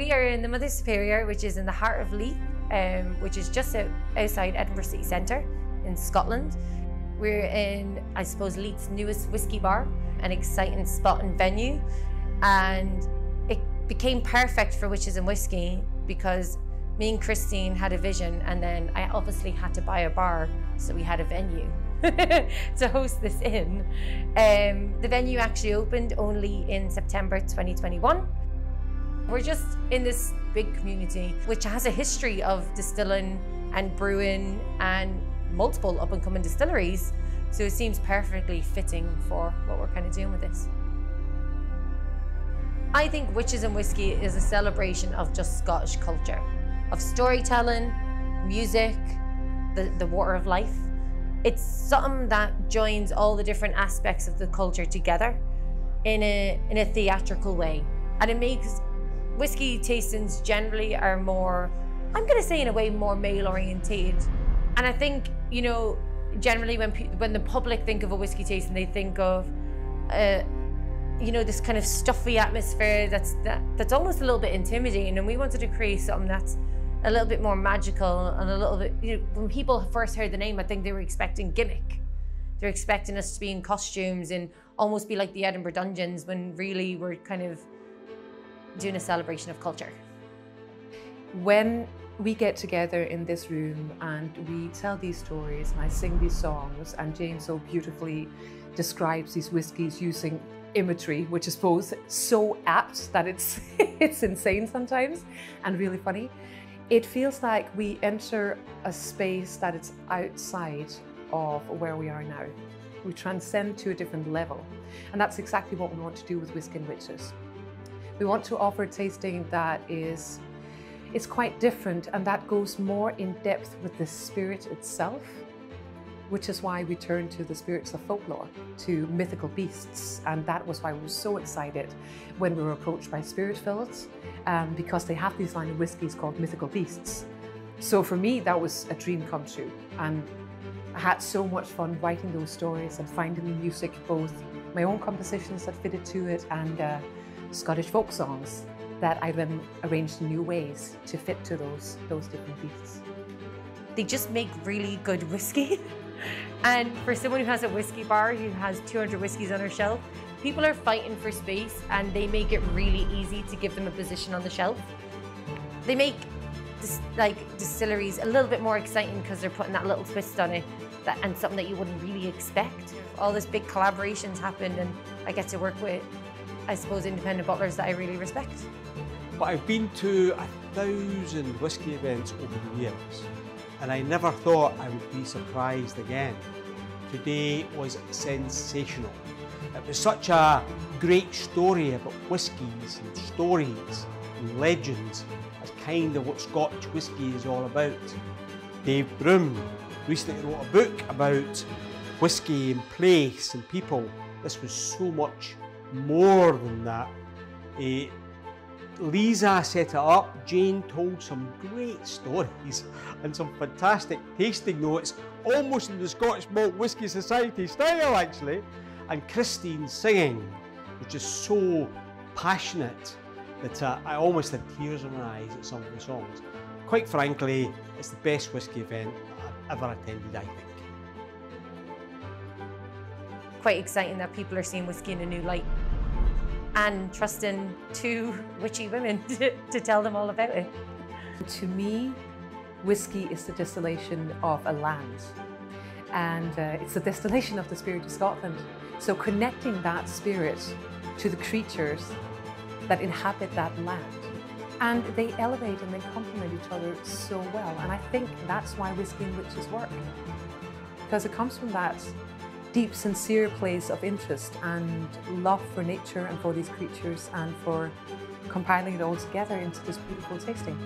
we are in the Mother Superior, which is in the heart of Leith, um, which is just out, outside Edinburgh City Centre in Scotland. We're in, I suppose, Leith's newest whisky bar, an exciting spot and venue. And it became perfect for Witches and Whiskey because me and Christine had a vision and then I obviously had to buy a bar, so we had a venue. to host this in. Um, the venue actually opened only in September 2021. We're just in this big community which has a history of distilling and brewing and multiple up and coming distilleries. So it seems perfectly fitting for what we're kind of doing with this. I think Witches and Whiskey is a celebration of just Scottish culture, of storytelling, music, the, the water of life. It's something that joins all the different aspects of the culture together in a, in a theatrical way. And it makes whiskey tastings generally are more, I'm going to say in a way, more male orientated. And I think, you know, generally when when the public think of a whiskey tasting, they think of, uh, you know, this kind of stuffy atmosphere that's that, that's almost a little bit intimidating. And we wanted to create something that's a little bit more magical and a little bit. You know, when people first heard the name, I think they were expecting gimmick. They're expecting us to be in costumes and almost be like the Edinburgh Dungeons, when really we're kind of doing a celebration of culture. When we get together in this room and we tell these stories and I sing these songs and Jane so beautifully describes these whiskies using imagery, which is both so apt that it's it's insane sometimes and really funny. It feels like we enter a space that is outside of where we are now. We transcend to a different level. And that's exactly what we want to do with Whiskey and Witches. We want to offer tasting that is it's quite different and that goes more in depth with the spirit itself, which is why we turn to the spirits of folklore, to mythical beasts. And that was why we were so excited when we were approached by Spiritfilled, um, because they have these line of whiskies called mythical beasts. So for me, that was a dream come true. And I had so much fun writing those stories and finding the music, both my own compositions that fitted to it and uh, Scottish folk songs that I then arranged new ways to fit to those, those different beats. They just make really good whiskey. and for someone who has a whiskey bar who has 200 whiskeys on her shelf, people are fighting for space and they make it really easy to give them a position on the shelf. They make dis like distilleries a little bit more exciting because they're putting that little twist on it that, and something that you wouldn't really expect. All this big collaborations happen and I get to work with I suppose, independent bottlers that I really respect. But I've been to a thousand whisky events over the years, and I never thought I would be surprised again. Today was sensational. It was such a great story about whiskies and stories and legends. That's kind of what Scotch whisky is all about. Dave Broom recently wrote a book about whisky and place and people. This was so much more than that. Uh, Lisa set it up, Jane told some great stories and some fantastic tasting notes, almost in the Scottish Malt Whisky Society style actually, and Christine singing, which is so passionate that uh, I almost had tears in my eyes at some of the songs. Quite frankly, it's the best whisky event I've ever attended, I think quite exciting that people are seeing whiskey in a new light and trusting two witchy women to, to tell them all about it. To me, whiskey is the distillation of a land and uh, it's the distillation of the spirit of Scotland. So connecting that spirit to the creatures that inhabit that land. And they elevate and they complement each other so well. And I think that's why Whiskey and Witches work. Because it comes from that deep, sincere place of interest and love for nature and for these creatures and for compiling it all together into this beautiful tasting.